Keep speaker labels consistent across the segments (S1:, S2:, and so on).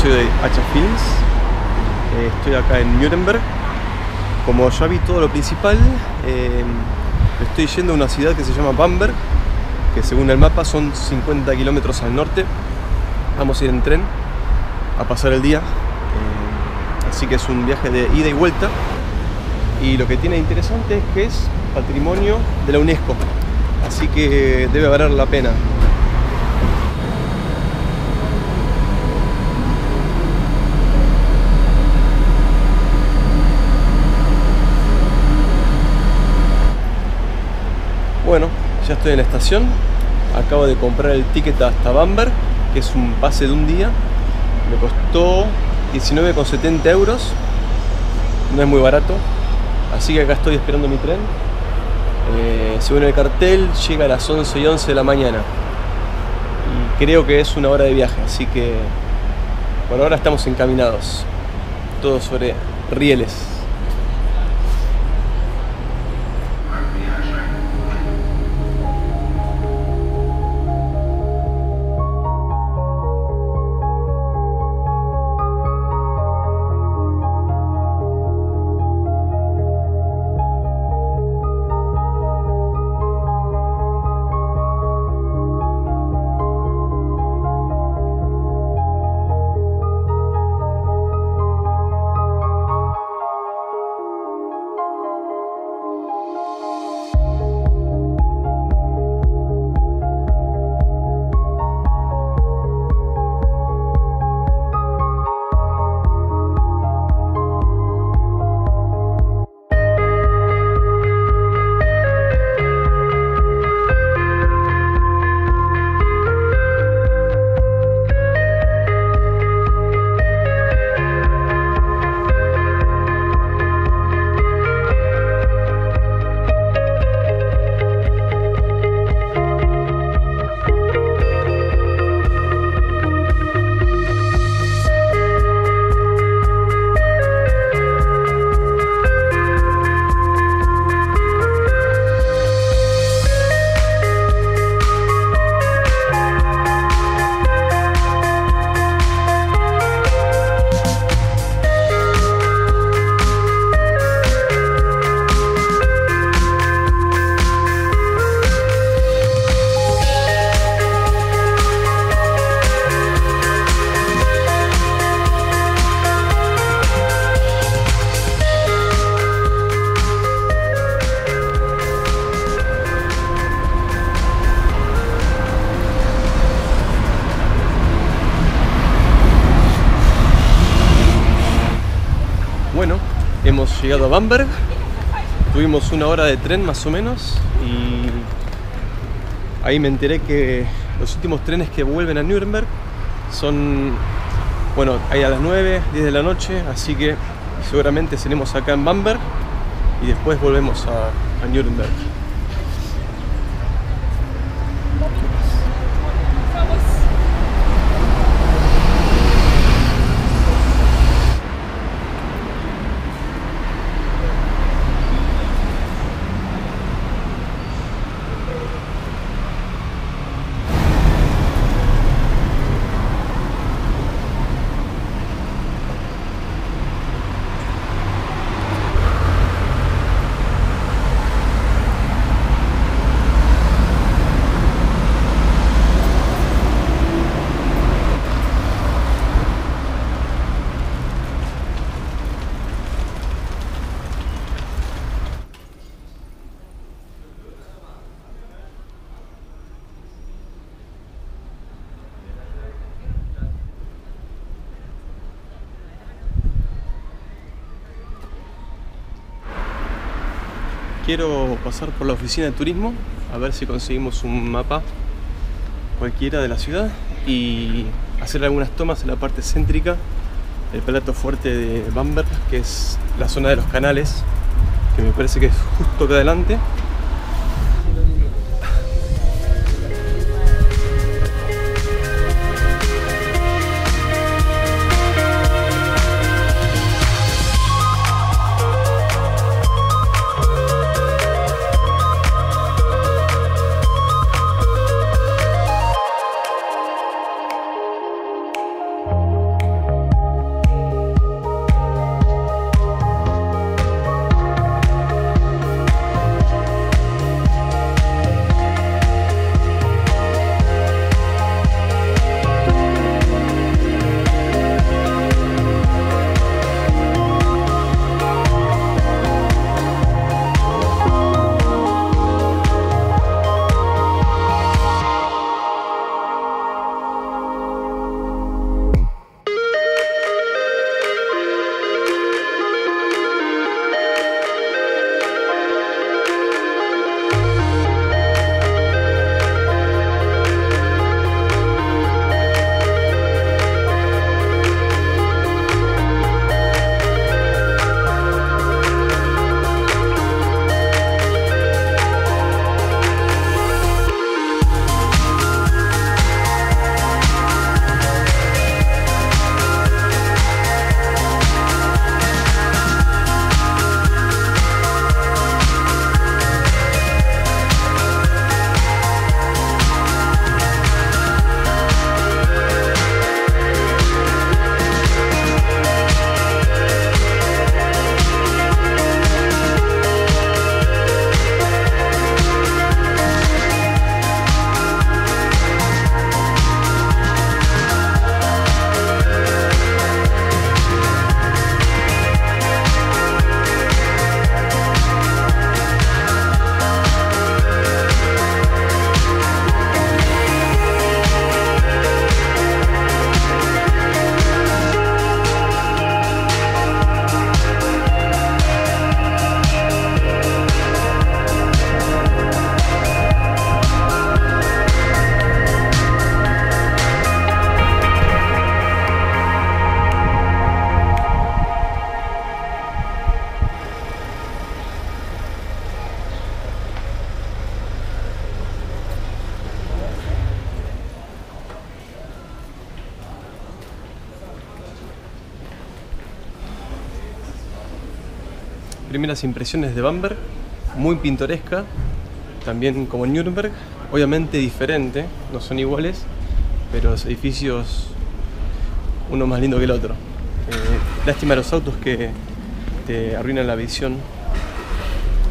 S1: Episodio de Hacha. Eh, estoy acá en Nuremberg. Como ya vi todo lo principal, eh, estoy yendo a una ciudad que se llama Bamberg, que según el mapa son 50 kilómetros al norte. Vamos a ir en tren a pasar el día. Eh, así que es un viaje de ida y vuelta. Y lo que tiene interesante es que es patrimonio de la UNESCO. Así que debe valer la pena. Bueno, ya estoy en la estación. Acabo de comprar el ticket hasta Bamberg, que es un pase de un día. Me costó 19,70 euros. No es muy barato. Así que acá estoy esperando mi tren. Eh, según el cartel, llega a las 11 y 11 de la mañana. Y creo que es una hora de viaje, así que por ahora estamos encaminados. Todo sobre rieles. Llegado a Bamberg. Tuvimos una hora de tren más o menos y ahí me enteré que los últimos trenes que vuelven a Nuremberg son, bueno, hay a las 9, 10 de la noche, así que seguramente seremos acá en Bamberg y después volvemos a, a Nuremberg. Quiero pasar por la oficina de turismo a ver si conseguimos un mapa cualquiera de la ciudad y hacer algunas tomas en la parte céntrica del plato fuerte de Bamberg, que es la zona de los canales, que me parece que es justo acá adelante. Impresiones de Bamberg, muy pintoresca, también como Nuremberg, obviamente diferente, no son iguales, pero los edificios uno más lindo que el otro. Eh, lástima los autos que te arruinan la visión,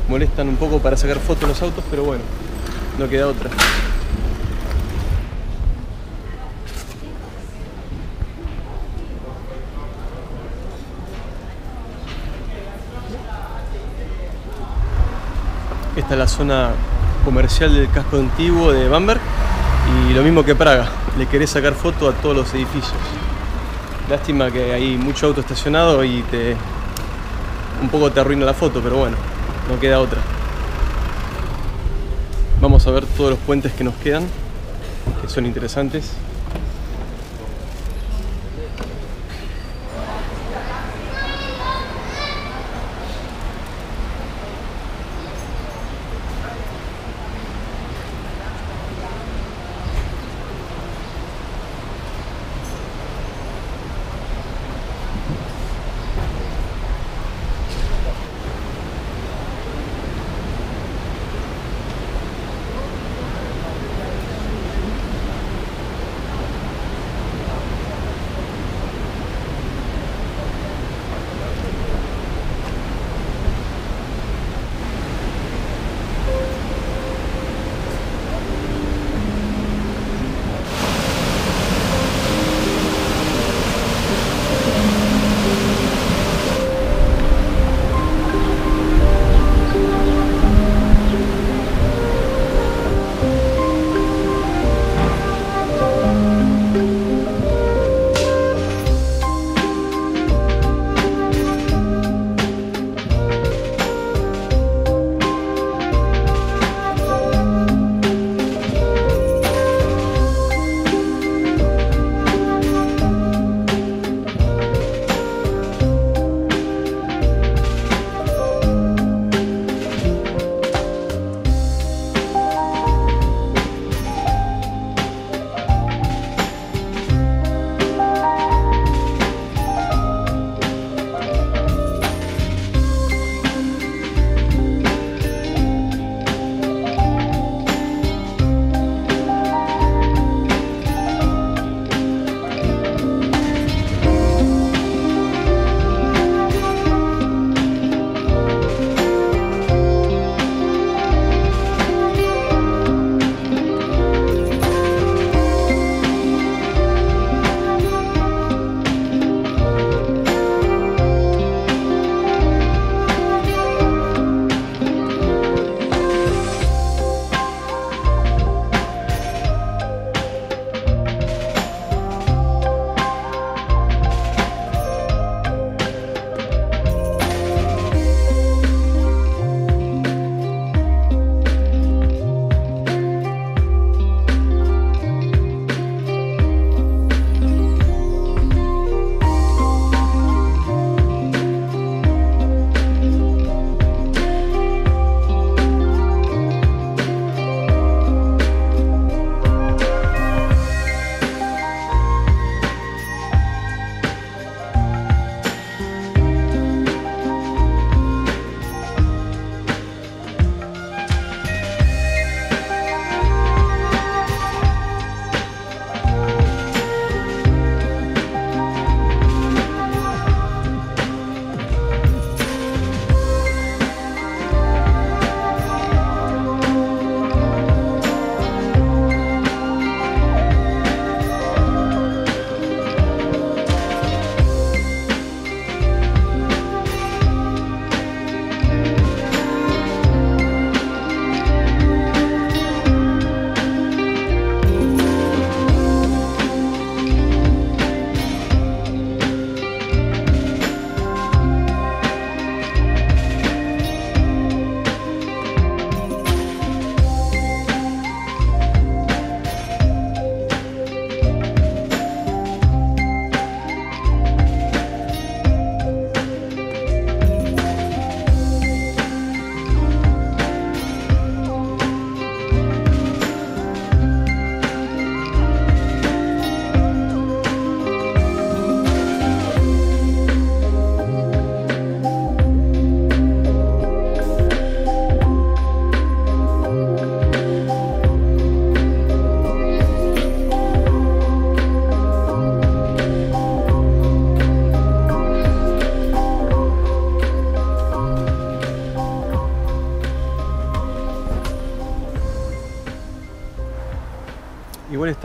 S1: molestan un poco para sacar fotos los autos, pero bueno, no queda otra. Es la zona comercial del casco antiguo de Bamberg y lo mismo que Praga, le querés sacar foto a todos los edificios. Lástima que hay mucho auto estacionado y te un poco te arruina la foto, pero bueno, no queda otra. Vamos a ver todos los puentes que nos quedan, que son interesantes.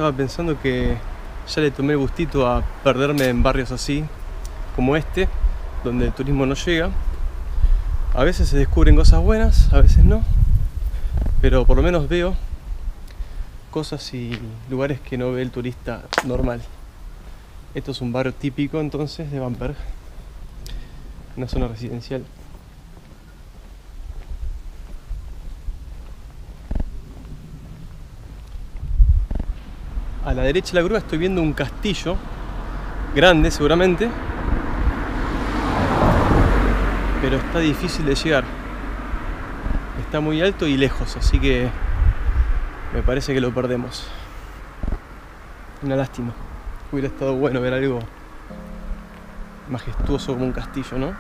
S1: Estaba pensando que ya le tomé gustito a perderme en barrios así, como este, donde el turismo no llega. A veces se descubren cosas buenas, a veces no, pero por lo menos veo cosas y lugares que no ve el turista normal. Esto es un barrio típico entonces de Bamberg, una zona residencial. A la derecha de la grúa estoy viendo un castillo, grande seguramente, pero está difícil de llegar. Está muy alto y lejos, así que me parece que lo perdemos. Una lástima. Hubiera estado bueno ver algo majestuoso como un castillo, ¿no?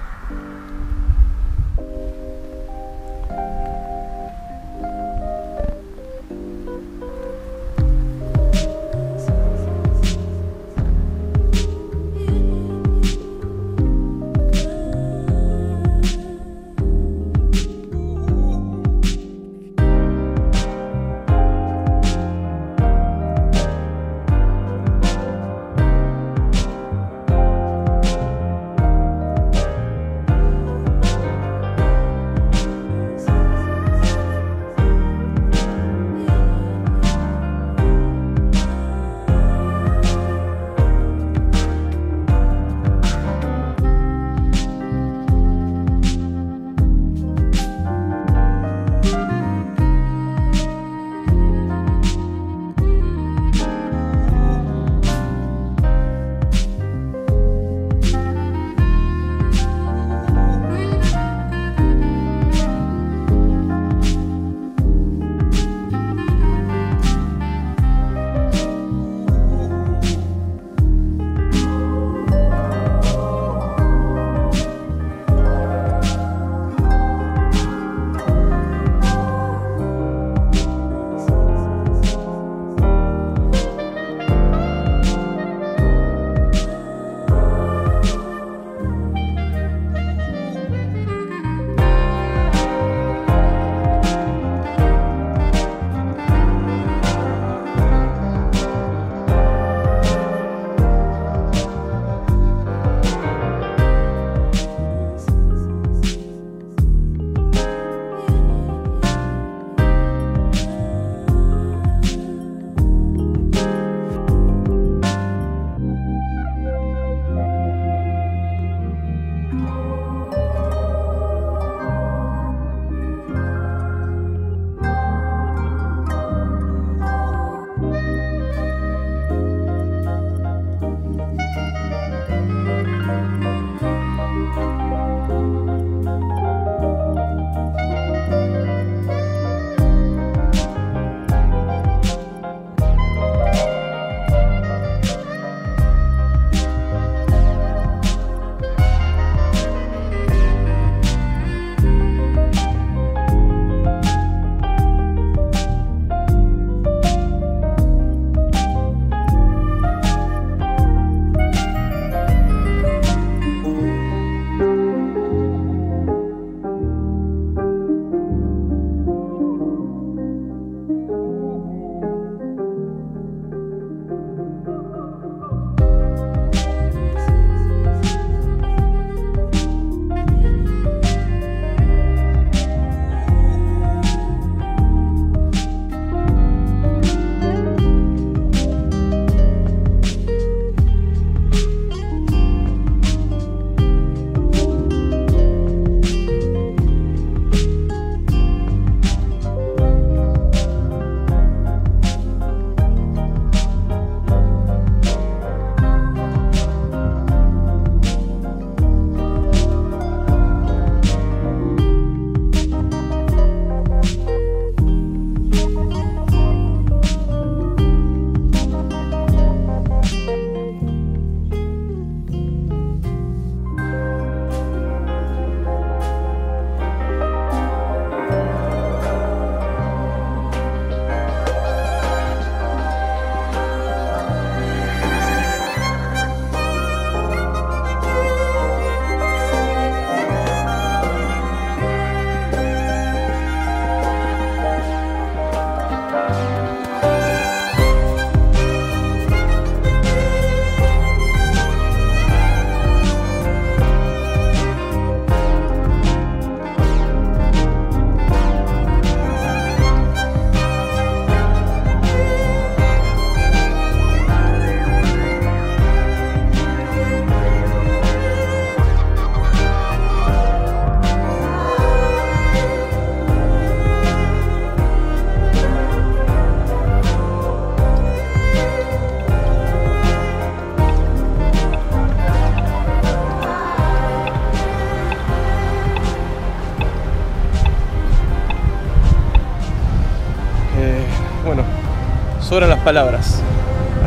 S1: Sobran las palabras.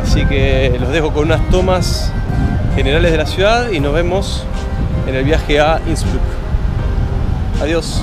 S1: Así que los dejo con unas tomas generales de la ciudad y nos vemos en el viaje a Innsbruck. Adiós.